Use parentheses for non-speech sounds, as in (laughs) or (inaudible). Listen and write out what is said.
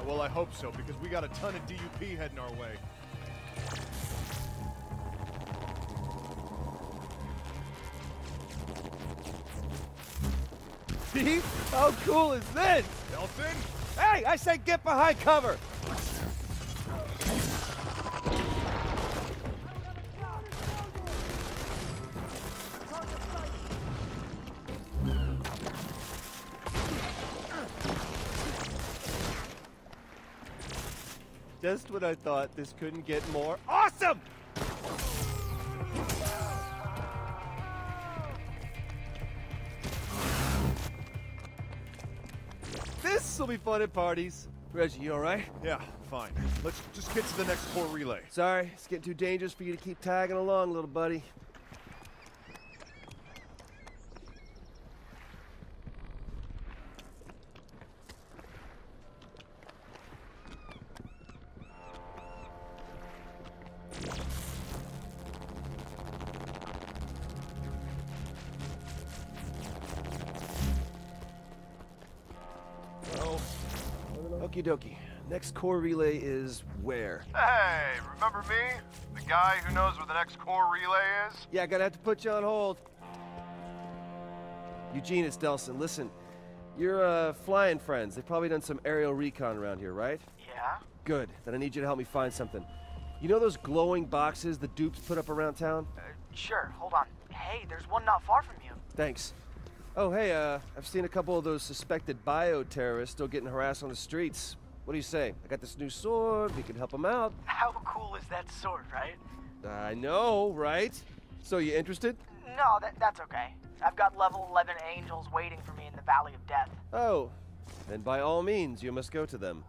Yeah, well, I hope so, because we got a ton of DUP heading our way. See? (laughs) how cool is this? Nelson? Hey, I said get behind cover! Just when I thought this couldn't get more awesome! This'll be fun at parties. Reggie, you alright? Yeah, fine. Let's just get to the next core relay. Sorry, it's getting too dangerous for you to keep tagging along, little buddy. Okie dokie. Next core relay is where? hey, remember me? The guy who knows where the next core relay is? Yeah, gonna have to put you on hold. Eugene, it's Delsin. Listen, you're uh, flying friends. They've probably done some aerial recon around here, right? Yeah? Good. Then I need you to help me find something. You know those glowing boxes the dupes put up around town? Uh, sure, hold on. Hey, there's one not far from you. Thanks. Oh, hey, uh, I've seen a couple of those suspected bio-terrorists still getting harassed on the streets. What do you say? I got this new sword. We can help them out. How cool is that sword, right? I know, right? So you interested? No, that, that's okay. I've got level 11 angels waiting for me in the Valley of Death. Oh, then by all means, you must go to them.